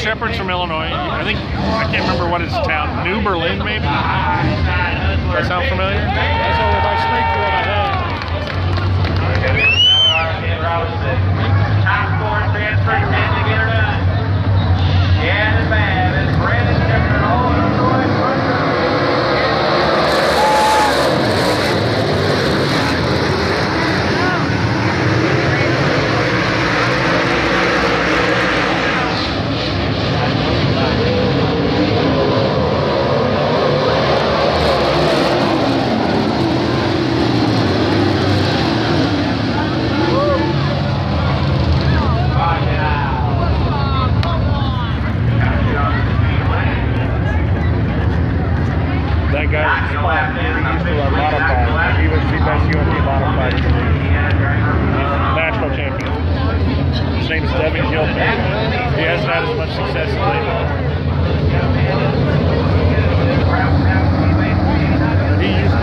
Sheppard's from Illinois. I think I can't remember what his town, New Berlin, maybe. That sound familiar? That's over by Springfield, modified. He was the best UMP modified. National champion. His name is Devin Gilpin. He hasn't had as much success lately. He